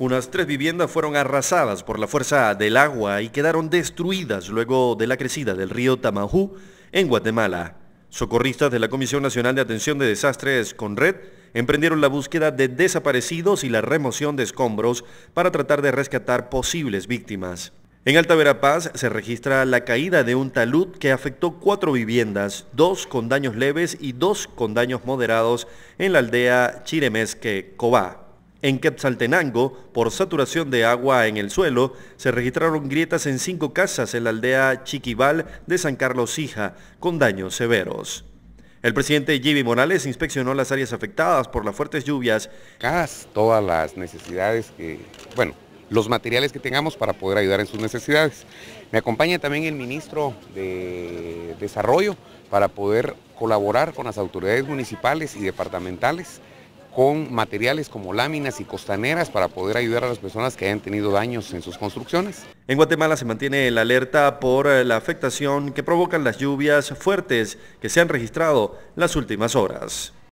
Unas tres viviendas fueron arrasadas por la fuerza del agua y quedaron destruidas luego de la crecida del río Tamajú en Guatemala. Socorristas de la Comisión Nacional de Atención de Desastres CONRED emprendieron la búsqueda de desaparecidos y la remoción de escombros para tratar de rescatar posibles víctimas. En Alta Verapaz se registra la caída de un talud que afectó cuatro viviendas, dos con daños leves y dos con daños moderados en la aldea Chiremesque, Cobá. En Quetzaltenango, por saturación de agua en el suelo, se registraron grietas en cinco casas en la aldea Chiquival de San Carlos Hija, con daños severos. El presidente Jimmy Morales inspeccionó las áreas afectadas por las fuertes lluvias. Todas las necesidades que, bueno, los materiales que tengamos para poder ayudar en sus necesidades. Me acompaña también el ministro de Desarrollo para poder colaborar con las autoridades municipales y departamentales con materiales como láminas y costaneras para poder ayudar a las personas que hayan tenido daños en sus construcciones. En Guatemala se mantiene la alerta por la afectación que provocan las lluvias fuertes que se han registrado las últimas horas.